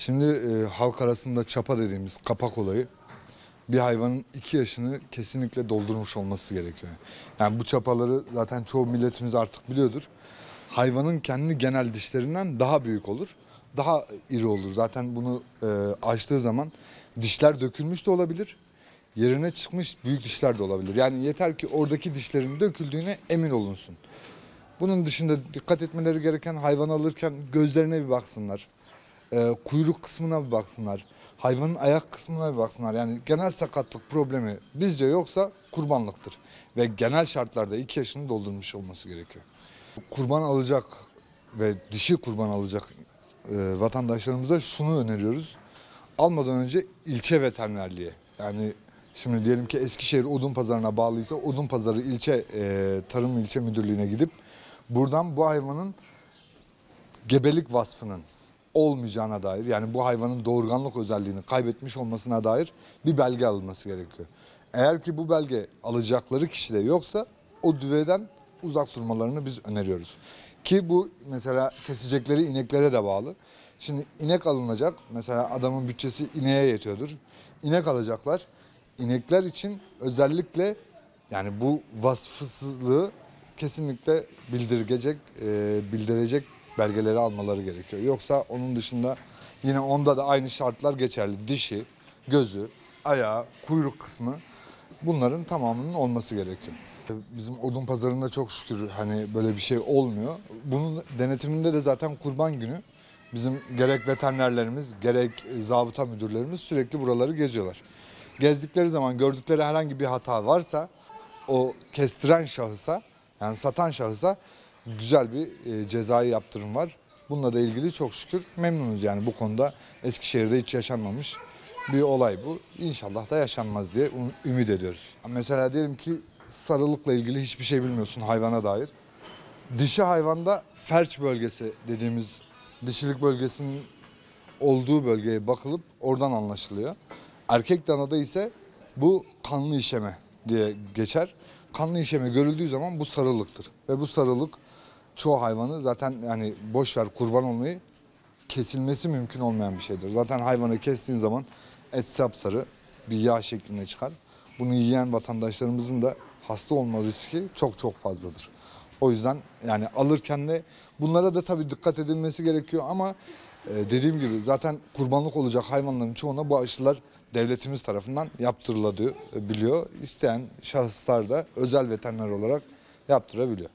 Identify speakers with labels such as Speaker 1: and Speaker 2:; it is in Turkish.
Speaker 1: Şimdi e, halk arasında çapa dediğimiz kapak olayı bir hayvanın iki yaşını kesinlikle doldurmuş olması gerekiyor. Yani bu çapaları zaten çoğu milletimiz artık biliyordur. Hayvanın kendi genel dişlerinden daha büyük olur. Daha iri olur. Zaten bunu e, açtığı zaman dişler dökülmüş de olabilir. Yerine çıkmış büyük dişler de olabilir. Yani yeter ki oradaki dişlerin döküldüğüne emin olunsun. Bunun dışında dikkat etmeleri gereken hayvan alırken gözlerine bir baksınlar. Ee, kuyruk kısmına bir baksınlar. Hayvanın ayak kısmına bir baksınlar. Yani genel sakatlık problemi bizce yoksa kurbanlıktır. Ve genel şartlarda 2 yaşını doldurmuş olması gerekiyor. Kurban alacak ve dişi kurban alacak e, vatandaşlarımıza şunu öneriyoruz. Almadan önce ilçe veterinerliğe yani şimdi diyelim ki Eskişehir Odun Pazarı'na bağlıysa Odun Pazarı ilçe e, Tarım İlçe Müdürlüğü'ne gidip buradan bu hayvanın gebelik vasfının olmayacağına dair yani bu hayvanın doğurganlık özelliğini kaybetmiş olmasına dair bir belge alınması gerekiyor. Eğer ki bu belge alacakları kişide yoksa o düveyden uzak durmalarını biz öneriyoruz. Ki bu mesela kesecekleri ineklere de bağlı. Şimdi inek alınacak. Mesela adamın bütçesi ineğe yetiyordur. İnek alacaklar. İnekler için özellikle yani bu vasfsızlığı kesinlikle bildirecek, e, bildirecek belgeleri almaları gerekiyor. Yoksa onun dışında yine onda da aynı şartlar geçerli. Dişi, gözü, ayağı, kuyruk kısmı bunların tamamının olması gerekiyor. Bizim odun pazarında çok şükür hani böyle bir şey olmuyor. Bunun denetiminde de zaten kurban günü bizim gerek veterinerlerimiz gerek zabıta müdürlerimiz sürekli buraları geziyorlar. Gezdikleri zaman gördükleri herhangi bir hata varsa o kestiren şahısa yani satan şahısa güzel bir e, cezai yaptırım var. Bununla da ilgili çok şükür memnunuz yani bu konuda Eskişehir'de hiç yaşanmamış bir olay bu. İnşallah da yaşanmaz diye um- ümit ediyoruz. Mesela diyelim ki sarılıkla ilgili hiçbir şey bilmiyorsun hayvana dair. Dişi hayvanda felç bölgesi dediğimiz dişilik bölgesinin olduğu bölgeye bakılıp oradan anlaşılıyor. Erkek danada ise bu kanlı işeme diye geçer. Kanlı işeme görüldüğü zaman bu sarılıktır. Ve bu sarılık çoğu hayvanı zaten yani boş ver kurban olmayı kesilmesi mümkün olmayan bir şeydir. Zaten hayvanı kestiğin zaman et sapsarı bir yağ şeklinde çıkar. Bunu yiyen vatandaşlarımızın da hasta olma riski çok çok fazladır. O yüzden yani alırken de bunlara da tabii dikkat edilmesi gerekiyor ama e, dediğim gibi zaten kurbanlık olacak hayvanların çoğuna bu aşılar devletimiz tarafından yaptırılıyor biliyor. İsteyen şahıslar da özel veteriner olarak yaptırabiliyor.